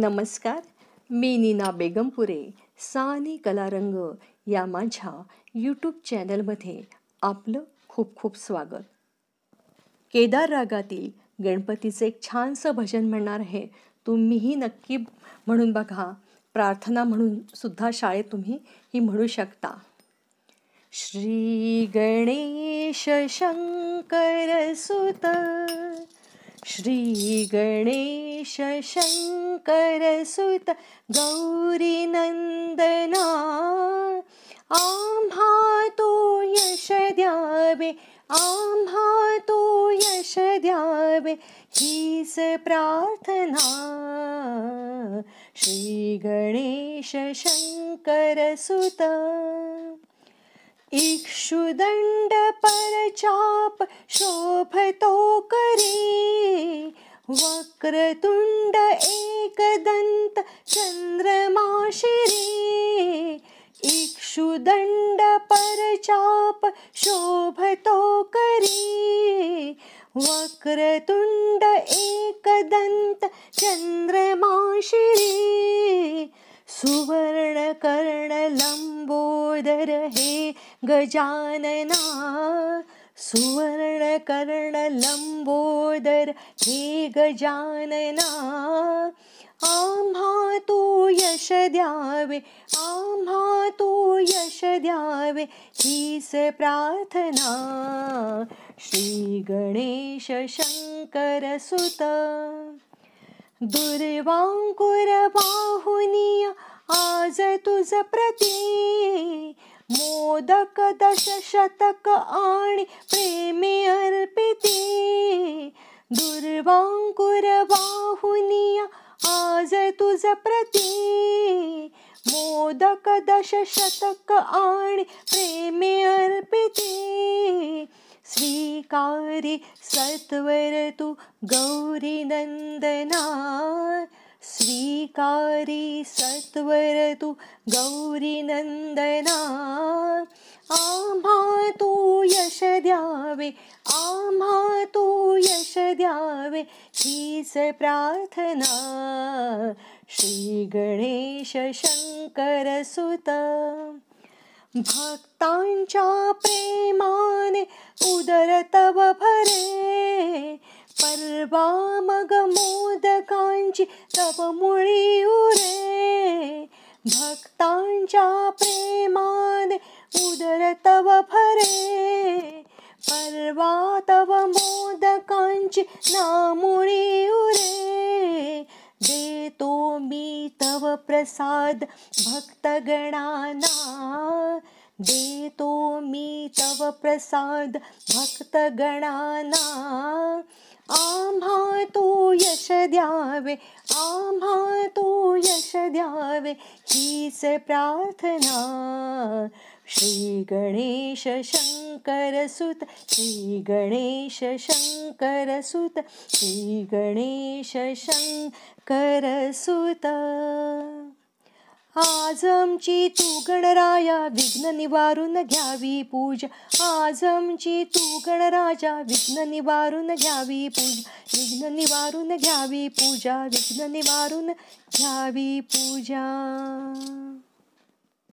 नमस्कार मी नीना बेगमपुरे सानी कलारंग या माझ्या यूट्यूब चॅनलमध्ये आपलं खूप खूप स्वागत. केदार रागातील गणपतीचं एक छानसं भजन म्हणणार आहे तुम्हीही नक्की म्हणून बघा. प्रार्थना म्हणून सुद्धा शाळेत तुम्ही ही म्हणू शकता. श्री गणेश शंकर सुत श्री गणेश शंकर सुत गौरी नंदना आम्हा तो यश हीच प्रार्थना। श्री गणेश शंकर सुत इक्षुदंड परचाप शोभतो करे वक्रतुंड एकदंत चंद्रमाशिरे इक्षुदंड परचाप शोभतो करे। वक्रतुंड एकदंत चंद्रमाशिरे लंबोदर हे गजानना लंबोदर हे गजानना आम्हा तू यश द्यावे आम्हा तू यश द्यावे हीच प्रार्थना। श्री गणेश शंकर सुत दुर्वांकुर बाहुनिया आज तुझ प्रती मोदक दश शतक आणि प्रेमे अर्पिते। दुर्वांकुर बाहुनिया आज तुझ प्रती मोदक दश शतक आणि प्रेमे स्वीकारी सत्वर तू गौरी नंदना स्वीकारी सत्वर तू गौरी नंदना आम्हा तू यश द्यावे आम्हा तू यश द्यावे हीच प्रार्थना श्री गणेश शंकर तव मुळी उरे भक्तांच्या प्रेमाने उदर तव भरे परवा तव मोदकांची नामुळी उरे देतो मी तव प्रसाद भक्तगणाना देतो मी तव प्रसाद भक्तगणाना आम्हा तू यश द्यावे, आम्हा तू यश द्यावे हीच प्रार्थना। श्री गणेश शंकर सुत, श्री गणेश शंकर सुत, श्री गणेश शंकर सुत। आजमची तू गणराया विघ्न निवारून घ्यावी पूजा. आजमची तू गणराजा विघ्न निवारून घ्यावी पूजा. विघ्न निवारून घ्यावी पूजा. विघ्न निवारून घ्यावी पूजा.